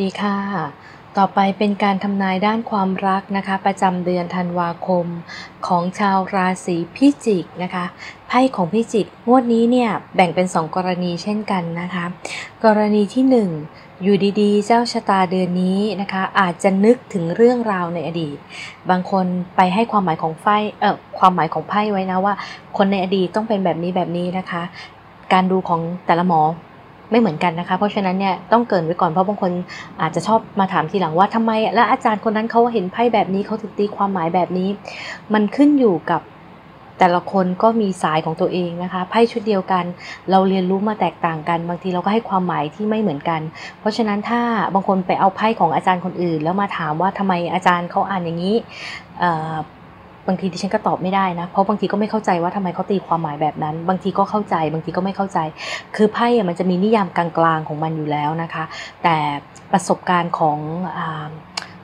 ดีค่ะ ต่อไปเป็นการทำนายด้านความรักนะคะ ประจำเดือนธันวาคม ของชาวราศีพิจิกนะคะ ไพ่ของพิจิกงวดนี้เนี่ยแบ่งเป็น 2 กรณีเช่นกันนะคะ กรณีที่ 1อยู่ดีๆ เจ้าชะตาเดือนนี้นะคะ อาจจะนึกถึงเรื่องราวในอดีต บางคนไปให้ความหมายของไฟเอ่อความหมายของไพ่ไว้นะว่า คนในอดีตต้องเป็นแบบนี้แบบนี้นะคะ การดูของแต่ละหมอ ไม่เหมือนกันนะคะ เพราะฉะนั้นเนี่ยต้องเกินไว้ก่อนเพราะบางคนอาจจะชอบมาถามทีหลังว่าทำไมและอาจารย์คนนั้นเขาเห็นไพ่แบบนี้เขาถึงตีความหมายแบบนี้ มันขึ้นอยู่กับแต่ละคนก็มีสายของตัวเองนะคะไพ่ชุดเดียวกัน เราเรียนรู้มาแตกต่างกัน บางทีเราก็ให้ความหมายที่ไม่เหมือนกัน เพราะฉะนั้นถ้าบางคนไปเอาไพ่ของอาจารย์คนอื่น แล้วมาถามว่าทำไมอาจารย์เขาอ่านอย่างนี้ บางทีดิฉันก็ตอบไม่ได้นะ เพราะบางทีก็ไม่เข้าใจว่าทำไมเขาตีความหมายแบบนั้น บางทีก็เข้าใจ บางทีก็ไม่เข้าใจ คือไพ่มันจะมีนิยามกลางๆของมันอยู่แล้วนะคะ แต่ประสบการณ์ของ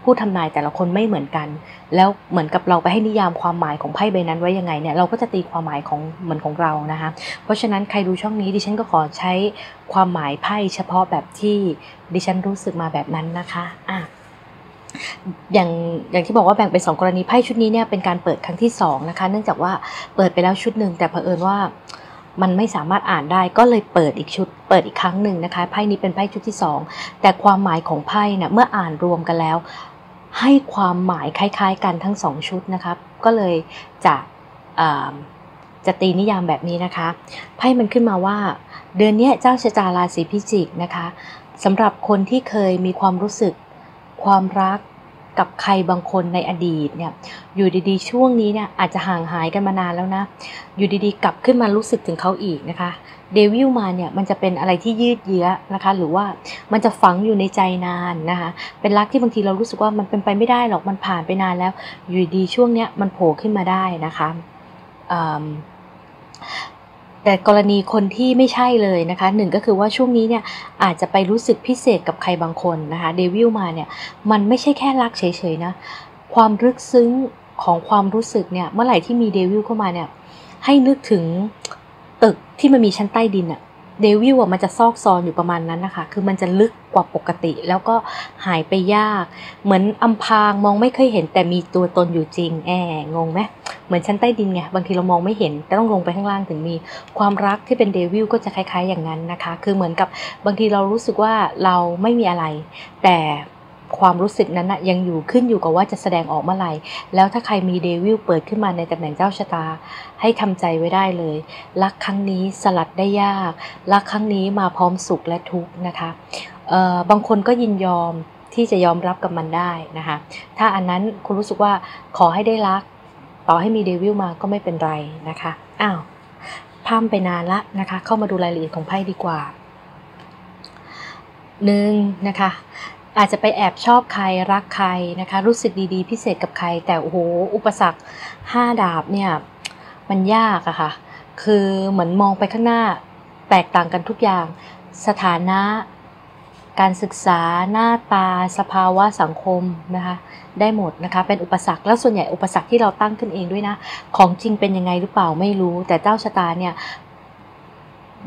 ผู้ทำนายแต่ละคนไม่เหมือนกัน แล้วเหมือนกับเราไปให้นิยามความหมายของไพ่ใบนั้นไว้ยังไงเนี่ยเราก็จะตีความหมายของเหมือนของเรานะคะ เพราะฉะนั้นใครดูช่องนี้ดิฉันก็ขอใช้ความหมายไพ่เฉพาะแบบที่ดิฉันรู้สึกมาแบบนั้นนะคะอะ อย่างอย่างที่บอกว่าแบ่งเป็น2กรณีไพ่ชุดนี้เนี่ยเป็นการเปิดครั้งที่2นะคะเนื่องจากว่าเปิดไปแล้วชุดหนึ่งแต่เผอิญว่ามันไม่สามารถอ่านได้ก็เลยเปิดอีกชุด เปิดอีกครั้งหนึ่งนะคะไพ่นี้เป็นไพ่ชุดที่ 2 แต่ความหมายของไพ่เนี่ยเมื่ออ่านรวมกันแล้ว ให้ความหมายคล้ายๆ กันทั้ง 2 ชุดนะครับ ก็เลยจะจะตีนิยามแบบนี้นะคะไพ่มันขึ้นมาว่า เดือนนี้เจ้าชะตาราศีพิจิกนะคะสำหรับคนที่เคยมีความรู้สึก ความรักกับใครบางคนในอดีตเนี่ยอยู่ดีๆ ช่วงนี้เนี่ยอาจจะห่างหายกันมานานแล้วนะ อยู่ดีๆ กลับขึ้นมารู้สึกถึงเขาอีกนะคะเดวิลมาเนี่ยมันจะเป็นอะไรที่ยืดเยื้อนะคะ หรือว่ามันจะฝังอยู่ในใจนานนะคะ เป็นรักที่บางทีเรารู้สึกว่ามันเป็นไปไม่ได้หรอกมันผ่านไปนานแล้ว อยู่ดีช่วงเนี้ยมันโผล่ขึ้นมาได้นะคะ แต่กรณีคนที่ไม่ใช่เลยนะคะหนึ่งก็คือว่าช่วงนี้เนี่ยอาจจะไปรู้สึกพิเศษกับใครบางคนนะคะ Devil มาเนี่ยมันไม่ใช่แค่รักเฉยๆนะความลึกซึ้งของความรู้สึกเนี่ยเมื่อไหร่ที่มี Devil เข้ามาเนี่ยให้นึกถึงตึกที่มันมีชั้นใต้ดินอะ Devil อะมันจะซอกซอนอยู่ประมาณนั้นนะคะ คือมันจะลึกกว่าปกติ แล้วก็หายไปยาก เหมือนอำพรางมองไม่เคยเห็นแต่มีตัวตนอยู่จริง แอบงงไหมเหมือนชั้นใต้ดินไง บางทีเรามองไม่เห็น แต่ต้องลงไปข้างล่างถึงมี ความรักที่เป็นเดวิลก็จะคล้าย ๆ อย่างนั้นนะคะ คือเหมือนกับบางทีเรารู้สึกว่าเราไม่มีอะไร แต่ ความรู้สึกนั้นนะยังอยู่ขึ้นอยู่กับว่าจะแสดงออกเมื่อไหร่ แล้วถ้าใครมีเดวิลเปิดขึ้นมาในตำแหน่งเจ้าชะตา ให้ทำใจไว้ได้เลย รักครั้งนี้สลัดได้ยาก รักครั้งนี้มาพร้อมสุขและทุกข์นะคะบางคนก็ยินยอมที่จะยอมรับกับมันได้นะคะ ถ้าอันนั้นคุณรู้สึกว่าขอให้ได้รัก ต่อให้มีเดวิลมาก็ไม่เป็นไรนะคะ อ้าวพามไปนานละนะคะ เข้ามาดูรายละเอียดของไพ่ดีกว่าหนึ่งนะคะ อาจจะไปแอบชอบใครรักใครนะคะ รู้สึกดีๆ พิเศษกับใคร แต่โอ้โหอุปสรรคห้าดาบเนี่ยมันยากอะค่ะ คือเหมือนมองไปข้างหน้าแตกต่างกันทุกอย่าง สถานะ การศึกษาหน้าตา สภาวะสังคมนะคะได้หมดนะคะ เป็นอุปสรรคแล้วส่วนใหญ่อุปสรรคที่เราตั้งขึ้นเองด้วยนะ ของจริงเป็นยังไงหรือเปล่าไม่รู้ แต่เจ้าชะตาเนี่ย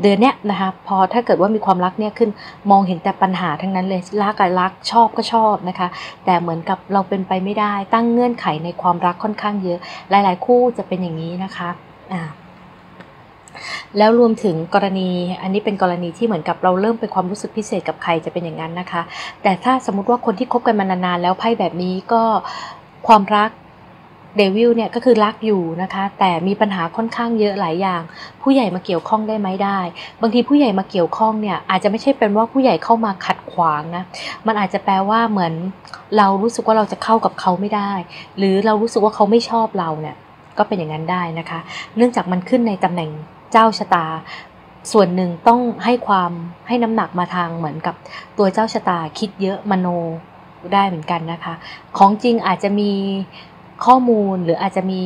เดือนเนี้ยนะคะพอถ้าเกิดว่ามีความรักเนี่ยขึ้นมองเห็นแต่ปัญหาทั้งนั้นเลยรักกับรักชอบก็ชอบนะคะ แต่เหมือนกับเราเป็นไปไม่ได้ ตั้งเงื่อนไขในความรักค่อนข้างเยอะ หลาย ๆ คู่จะเป็นอย่างนี้นะคะอ่าแล้วรวมถึงกรณีอันนี้เป็นกรณีที่เหมือนกับเราเริ่มเป็นความรู้สึกพิเศษกับใครจะเป็นอย่างนั้นนะคะ แต่ถ้าสมมติว่าคนที่คบกันมานานๆแล้วไพ่แบบนี้ก็ความรัก เดวิลเนี่ยก็คือรักอยู่นะคะ แต่มีปัญหาค่อนข้างเยอะหลายอย่าง ผู้ใหญ่มาเกี่ยวข้องได้ไหมได้ บางทีผู้ใหญ่มาเกี่ยวข้องเนี่ยอาจจะไม่ใช่เป็นว่าผู้ใหญ่เข้ามาขัดขวางนะมันอาจจะแปลว่าเหมือนเรารู้สึกว่าเราจะเข้ากับเขาไม่ได้ หรือเรารู้สึกว่าเขาไม่ชอบเราเนี่ยก็เป็นอย่างนั้นได้นะคะ เนื่องจากมันขึ้นในตำแหน่งเจ้าชะตา ส่วนหนึ่งต้องให้ความให้น้ำหนักมาทางเหมือนกับตัวเจ้าชะตาคิดเยอะมโนได้เหมือนกันนะคะ ของจริงอาจจะมี ข้อมูลหรืออาจจะมี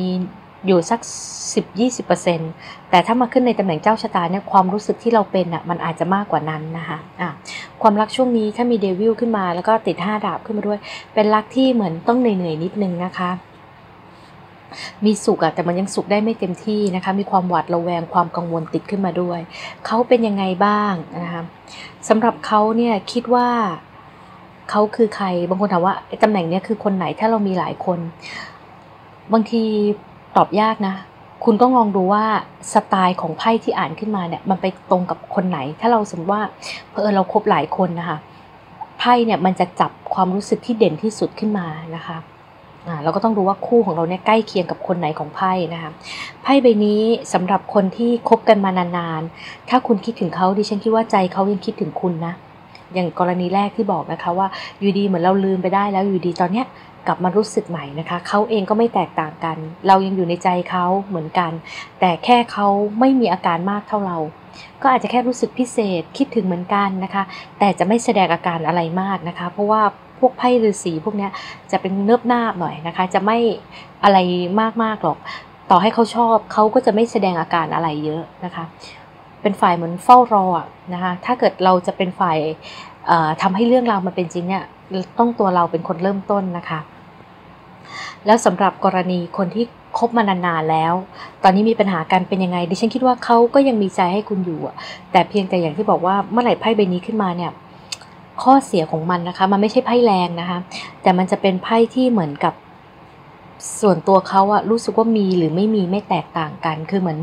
อยู่สัก 10-20%แต่ถ้ามาขึ้นในตำแหน่งเจ้าชะตาเนี่ยความรู้สึกที่เราเป็นอะมันอาจจะมากกว่านั้นนะคะะความรักช่วงนี้ถ้ามีเดวิลขึ้นมาแล้วก็ติด 5 ดาบขึ้นมาด้วย เป็นรักที่เหมือนต้องเหนื่อยๆนิดนึงนะคะมีสุขอะแต่มันยังสุขได้ไม่เต็มที่นะคะ มีความหวาดระแวงความกังวลติดขึ้นมาด้วย เขาเป็นยังไงบ้างนะคะสำหรับเขาเนี่ยคิดว่าเขาคือใครบางคนถามว่าตำแหน่งเนี้ยคือคนไหนถ้าเรามีหลายคน บางทีตอบยากนะ คุณต้องลองดูว่าสไตล์ของไพ่ที่อ่านขึ้นมาเนี่ยมันไปตรงกับคนไหน ถ้าเราสมมติว่าเพอเราครบหลายคนนะคะไพ่เนี่ยมันจะจับความรู้สึกที่เด่นที่สุดขึ้นมานะคะอ่าเราก็ต้องดูว่าคู่ของเราเนี่ยใกล้เคียงกับคนไหนของไพ่นะคะไพ่ใบนี้สำหรับคนที่คบกันมานานๆ ถ้าคุณคิดถึงเขาดิฉันคิดว่าใจเขายังคิดถึงคุณนะ อย่างกรณีแรกที่บอกนะคะว่าอยู่ดีเหมือนเราลืมไปได้แล้วอยู่ดีตอนเนี้ย กลับมารู้สึกใหม่นะคะ เขาเองก็ไม่แตกต่างกัน เรายังอยู่ในใจเขาเหมือนกัน แต่แค่เขาไม่มีอาการมากเท่าเรา ก็อาจจะแค่รู้สึกพิเศษคิดถึงเหมือนกันนะคะ แต่จะไม่แสดงอาการอะไรมากนะคะ เพราะว่าพวกไพ่ฤาษีพวกนี้จะเป็นเนิบนาบหน่อยนะคะ จะไม่อะไรมากๆหรอก ต่อให้เขาชอบเขาก็จะไม่แสดงอาการอะไรเยอะนะคะ เป็นฝ่ายเหมือนเฝ้ารอนะคะถ้าเกิดเราจะเป็นฝ่ายทำให้เรื่องราวมันเป็นจริงเนี่ยต้องตัวเราเป็นคนเริ่มต้นนะคะ แล้วสำหรับกรณีคนที่คบมานานๆแล้ว ตอนนี้มีปัญหากันเป็นยังไง ดิฉันคิดว่าเขาก็ยังมีใจให้คุณอยู่ แต่เพียงแต่อย่างที่บอกว่าเมื่อไหร่ไพ่ใบนี้ขึ้นมาเนี่ยข้อเสียของมันนะคะ มันไม่ใช่ไพ่แรงนะคะ แต่มันจะเป็นไพ่ที่เหมือนกับส่วนตัวเขาอะรู้สึกว่ามีหรือไม่มีไม่แตกต่างกัน คือเหมือน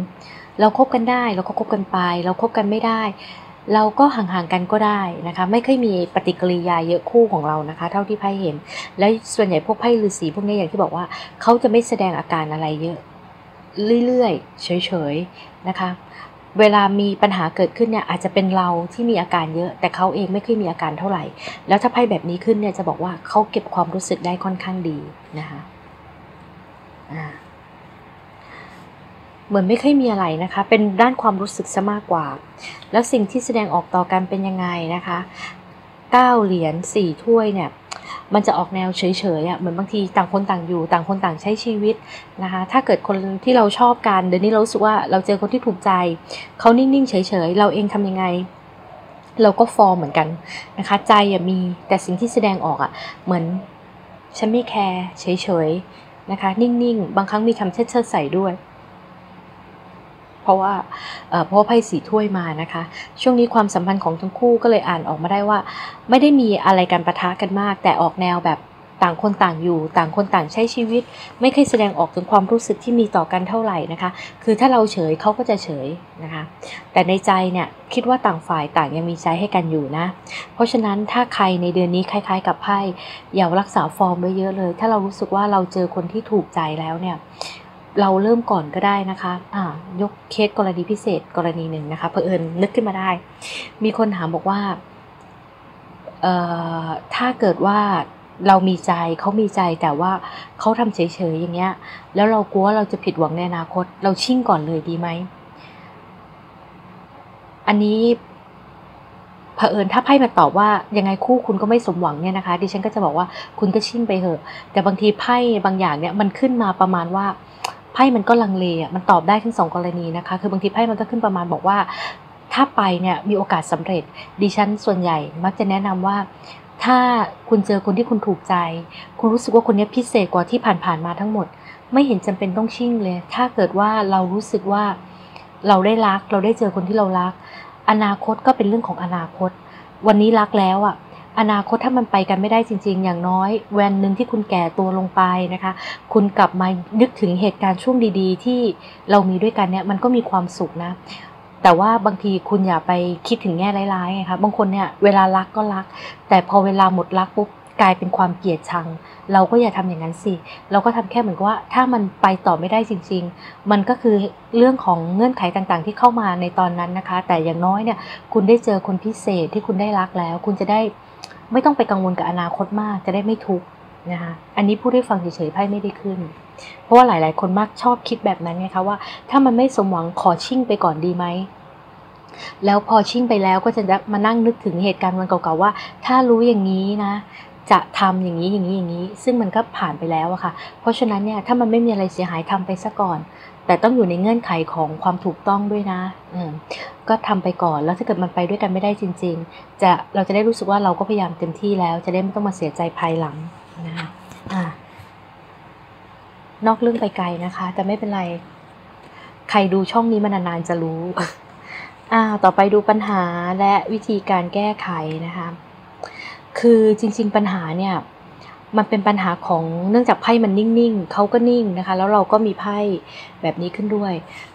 เราครบกันได้ เราก็คบกันไป เราครบกันไม่ได้ เราก็ห่างๆกันก็ได้นะคะ ไม่ค่อยมีปฏิกิริยาเยอะคู่ของเรานะคะ เท่าที่ไพ่เห็น และส่วนใหญ่พวกไพ่ฤาษีพวกนี้อย่างที่บอกว่าเขาจะไม่แสดงอาการอะไรเยอะ เรื่อยๆเฉยๆนะคะเวลามีปัญหาเกิดขึ้นเนี่ยอาจจะเป็นเราที่มีอาการเยอะ แต่เขาเองไม่เคยมีอาการเท่าไหร่ แล้วถ้าไพ่แบบนี้ขึ้นเนี่ยจะบอกว่าเขาเก็บความรู้สึกได้ค่อนข้างดีนะคะอ่า เหมือนไม่ค่อยมีอะไรนะคะ เป็นด้านความรู้สึกซะมากกว่า แล้วสิ่งที่แสดงออกต่อกันเป็นยังไงนะคะ9เหรียญ4ถ้วยเนี่ยมันจะออกแนวเฉยๆอะเหมือนบางทีต่างคนต่างอยู่ ต่างคนต่างใช้ชีวิตนะคะ ถ้าเกิดคนที่เราชอบกันเดี๋ยวนี้เราสึกว่าเราเจอคนที่ถูกใจ เขานิ่งๆเฉยๆ เราเองทำยังไง เราก็ฟอร์มเหมือนกันนะคะ ใจอะมีแต่สิ่งที่แสดงออกอะเหมือนฉันไม่แคร์เฉยๆนะคะ นิ่งๆ บางครั้งมีคำเชิดเชิดใส่ด้วย เพราะว่าเพราะไพ่สีถ้วยมานะคะ ช่วงนี้ความสัมพันธ์ของทั้งคู่ก็เลยอ่านออกมาได้ว่า ไม่ได้มีอะไรการประทะกันมาก แต่ออกแนวแบบต่างคนต่างอยู่ ต่างคนต่างใช้ชีวิต ไม่เคยแสดงออกถึงความรู้สึกที่มีต่อกันเท่าไหร่นะคะ คือถ้าเราเฉยเขาก็จะเฉยนะคะ แต่ในใจเนี่ยคิดว่าต่างฝ่ายต่างยังมีใจให้กันอยู่นะ เพราะฉะนั้นถ้าใครในเดือนนี้คล้าย ๆ กับไพ่อย่ารักษาฟอร์มไว้เยอะเลย ถ้าเรารู้สึกว่าเราเจอคนที่ถูกใจแล้วเนี่ย เราเริ่มก่อนก็ได้นะคะอ่ายกเคสกรณีพิเศษกรณีหนึ่งนะคะเผอิญนึกขึ้นมาได้ มีคนถามบอกว่าเอ่อถ้าเกิดว่าเรามีใจเขามีใจแต่ว่าเขาทำเฉยๆอย่างเงี้ย แล้วเรากลัวเราจะผิดหวังในอนาคต เราชิ่งก่อนเลยดีไหมอันนี้เผอิญถ้าไพ่มาตอบว่ายังไงคู่คุณก็ไม่สมหวังเนี่ยนะคะ ดิฉันก็จะบอกว่าคุณก็ชิ่งไปเถอะ แต่บางทีไพ่บางอย่างเนี่ยมันขึ้นมาประมาณว่า ไพ่มันก็ลังเลอะมันตอบได้ทั้งสองกรณีนะคะ คือบางทีไพ่มันก็ขึ้นประมาณบอกว่า ถ้าไปเนี่ยมีโอกาสสำเร็จดิฉันส่วนใหญ่ มักจะแนะนำว่าถ้าคุณเจอคนที่คุณถูกใจ คุณรู้สึกว่าคนนี้พิเศษกว่าที่ผ่านๆมาทั้งหมด ไม่เห็นจำเป็นต้องชิ่งเลย ถ้าเกิดว่าเรารู้สึกว่าเราได้รัก เราได้เจอคนที่เรารัก อนาคตก็เป็นเรื่องของอนาคต วันนี้รักแล้วอะ อนาคตถ้ามันไปกันไม่ได้จริง ๆ อย่างน้อยแวนหนึ่งที่คุณแก่ตัวลงไปนะคะ คุณกลับมานึกถึงเหตุการณ์ช่วงดีๆ ที่เรามีด้วยกันเนี่ยมันก็มีความสุขนะแต่ว่าบางทีคุณอย่าไปคิดถึงแง่ร้ายๆไงคะบางคนเนี่ยเวลารักก็รัก แต่พอเวลาหมดรักปุ๊บกลายเป็นความเกลียดชัง เราก็อย่าทำอย่างนั้นสิ เราก็ทำแค่เหมือนกับว่าถ้ามันไปต่อไม่ได้จริง ๆ มันก็คือเรื่องของเงื่อนไขต่างๆ ที่เข้ามาในตอนนั้นนะคะ แต่อย่างน้อยเนี่ยคุณได้เจอคนพิเศษที่คุณได้รักแล้ว คุณจะได้ ไม่ต้องไปกังวลกับอนาคตมากจะได้ไม่ทุกข์นะคะอันนี้พูดให้ฟังเฉยๆไพ่ไม่ได้ขึ้น เพราะว่าหลายๆ คนมักชอบคิดแบบนั้นไงคะว่า ถ้ามันไม่สมหวังขอชิ่งไปก่อนดีไหมแล้วพอชิ่งไปแล้วก็จะมานั่งนึกถึงเหตุการณ์วันเก่าๆว่า ถ้ารู้อย่างนี้นะ จะทำอย่างนี้อย่างนี้อย่างนี้ ซึ่งมันก็ผ่านไปแล้วอะค่ะ เพราะฉะนั้นเนี่ยถ้ามันไม่มีอะไรเสียหายทำไปซะก่อน แต่ต้องอยู่ในเงื่อนไขของความถูกต้องด้วยนะอืก็ทำไปก่อนแล้วถ้าเกิดมันไปด้วยกันไม่ได้จริง ๆ จะเราจะได้รู้สึกว่าเราก็พยายามเต็มที่แล้ว จะได้ไม่ต้องมาเสียใจภายหลังนะคะอ่านอกเรื่องไปไกลนะคะ แต่ไม่เป็นไร ใครดูช่องนี้มานานๆจะรู้อ่าต่อไปดูปัญหาและวิธีการแก้ไขนะคะ คือจริง ๆ ปัญหาเนี่ยมันเป็นปัญหาของเนื่องจากไพ่มันนิ่งๆเขาก็นิ่งนะคะ แล้วเราก็มีไพ่แบบนี้ขึ้นด้วย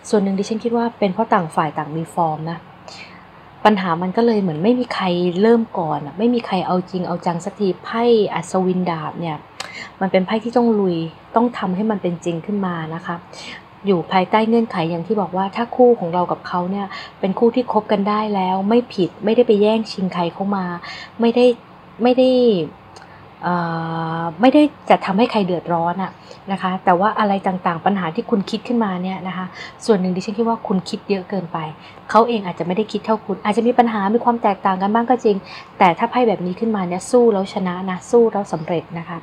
ส่วนหนึ่งดิฉันคิดว่าเป็นเพราะต่างฝ่ายต่างมีฟอร์มนะปัญหามันก็เลยเหมือนไม่มีใครเริ่มก่อนไม่มีใครเอาจริงเอาจังสักทีไพ่อัศวินดาบเนี่ยมันเป็นไพ่ที่ต้องลุยต้องทำให้มันเป็นจริงขึ้นมานะคะอยู่ภายใต้เงื่อนไขอย่างที่บอกว่าถ้าคู่ของเรากับเขาเนี่ยเป็นคู่ที่คบกันได้แล้ว ไม่ผิดไม่ได้ไปแย่งชิงใครเข้ามา ไม่ได้ ไม่ได้ไม่ได้จะทำให้ใครเดือดร้อนอะนะคะ แต่ว่าอะไรต่างๆ ปัญหาที่คุณคิดขึ้นมาเนี่ยนะคะ ส่วนหนึ่งดิฉันคิดว่าคุณคิดเยอะเกินไป เขาเองอาจจะไม่ได้คิดเท่าคุณ อาจจะมีปัญหา มีความแตกต่างกันบ้างก็จริง แต่ถ้าไพ่แบบนี้ขึ้นมาเนี่ยสู้แล้วชนะนะ สู้แล้วสำเร็จนะคะ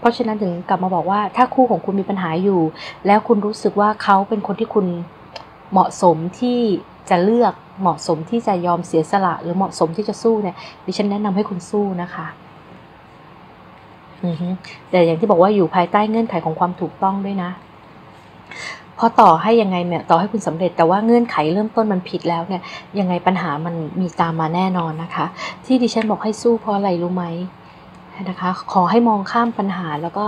เพราะฉะนั้นถึงกลับมาบอกว่าถ้าคู่ของคุณมีปัญหาอยู่ แล้วคุณรู้สึกว่าเขาเป็นคนที่คุณ เหมาะสมที่จะเลือกเหมาะสมที่จะยอมเสียสละ หรือเหมาะสมที่จะสู้เนี่ยดิฉันแนะนำให้คุณสู้นะคะแต่อย่างที่บอกว่าอยู่ภายใต้เงื่อนไขของความถูกต้องด้วยนะพอต่อให้ยังไงเนี่ยต่อให้คุณสำเร็จแต่ว่าเงื่อนไขเริ่มต้นมันผิดแล้วเนี่ย ยังไงปัญหามันมีตามมาแน่นอนนะคะ ที่ดิฉันบอกให้สู้เพราะอะไรรู้ไหมนะคะ ขอให้มองข้ามปัญหาแล้วก็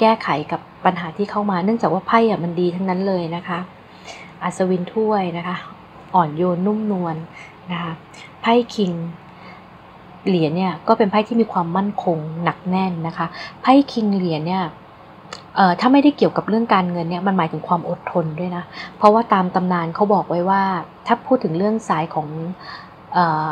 แก้ไขกับปัญหาที่เข้ามา เนื่องจากว่าไพ่อะมันดีทั้งนั้นเลยนะคะ อัศวินถ้วยนะคะ อ่อนโยนนุ่มนวลนะคะไพ่คิงเหรียญเนี่ยก็เป็นไพ่ที่มีความมั่นคงหนักแน่นนะคะไพ่คิงเหรียญเนี่ยถ้าไม่ได้เกี่ยวกับเรื่องการเงินเนี่ยมันหมายถึงความอดทนด้วยนะ เพราะว่าตามตำนานเขาบอกไว้ว่า ถ้าพูดถึงเรื่องสายของ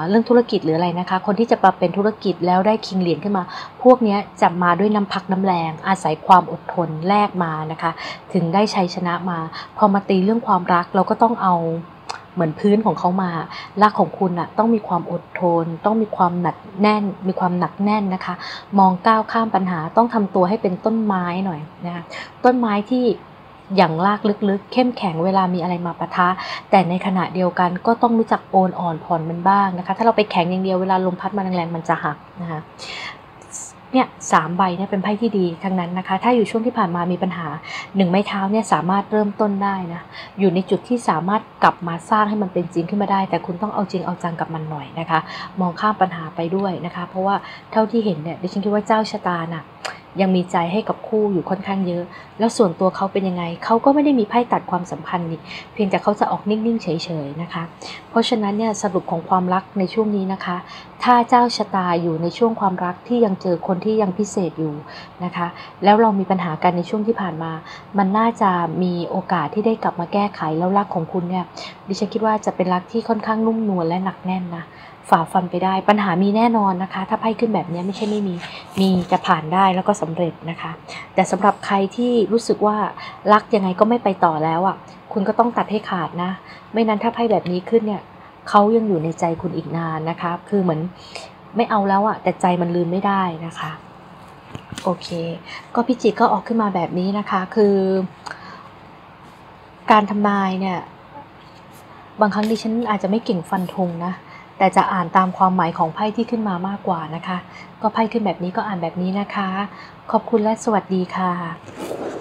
เรื่องธุรกิจหรืออะไรนะคะ คนที่จะมาเป็นธุรกิจแล้วได้คิงเหรียญขึ้นมา พวกนี้จะมาด้วยน้ำพักน้ำแรง อาศัยความอดทนแลกมานะคะ ถึงได้ชัยชนะมา พอมาตีเรื่องความรักเราก็ต้องเอาเหมือนพื้นของเขามารักของคุณอะต้องมีความอดทน ต้องมีความหนักแน่น มีความหนักแน่นนะคะ มองก้าวข้ามปัญหาต้องทำตัวให้เป็นต้นไม้หน่อยนะคะต้นไม้ที่ อย่างลากลึกๆ เข้มแข็งเวลามีอะไรมาปะทะ แต่ในขณะเดียวกันก็ต้องรู้จักโอนอ่อนผ่อนมันบ้างนะคะ ถ้าเราไปแข็งอย่างเดียวเวลาลมพัดมาแรงๆมันจะหักนะคะเนี่ยสามใบเนี่ยเป็นไพ่ที่ดีทั้งนั้นนะคะ ถ้าอยู่ช่วงที่ผ่านมามีปัญหาหนึ่งไม้เท้าเนี่ยสามารถเริ่มต้นได้นะ อยู่ในจุดที่สามารถกลับมาสร้างให้มันเป็นจริงขึ้นมาได้ แต่คุณต้องเอาจริงเอาจังกับมันหน่อยนะคะ มองข้ามปัญหาไปด้วยนะคะ เพราะว่าเท่าที่เห็นเนี่ยดิฉันคิดว่าเจ้าชะตาน่ะ ยังมีใจให้กับคู่อยู่ค่อนข้างเยอะ แล้วส่วนตัวเขาเป็นยังไง เขาก็ไม่ได้มีไพ่ตัดความสัมพันธ์นี่เพียงแต่เขาจะออกนิ่งๆเฉยๆนะคะ เพราะฉะนั้นเนี่ยสรุปของความรักในช่วงนี้นะคะ ถ้าเจ้าชะตาอยู่ในช่วงความรักที่ยังเจอคนที่ยังพิเศษอยู่นะคะ แล้วเรามีปัญหากันในช่วงที่ผ่านมา มันน่าจะมีโอกาสที่ได้กลับมาแก้ไขแล้วรักของคุณเนี่ยดิฉันคิดว่าจะเป็นรักที่ค่อนข้างนุ่มนวลและหนักแน่นนะ ฝ่าฟันไปได้ ปัญหามีแน่นอนนะคะ ถ้าไพ่ขึ้นแบบนี้ไม่ใช่ไม่มี มีจะผ่านได้แล้วก็สำเร็จนะคะ แต่สำหรับใครที่รู้สึกว่ารักยังไงก็ไม่ไปต่อแล้วอะ คุณก็ต้องตัดให้ขาดนะ ไม่นั้นถ้าไพ่แบบนี้ขึ้นเนี่ยเขายังอยู่ในใจคุณอีกนานนะคะ คือเหมือนไม่เอาแล้วอะ แต่ใจมันลืมไม่ได้นะคะ โอเค ก็พิจิกก็ออกขึ้นมาแบบนี้นะคะ คือ การทำนายเนี่ยบางครั้งดิฉันอาจจะไม่เก่งฟันธงนะ แต่จะอ่านตามความหมายของไพ่ที่ขึ้นมามากกว่านะคะ ก็ไพ่ขึ้นแบบนี้ก็อ่านแบบนี้นะคะ ขอบคุณและสวัสดีค่ะ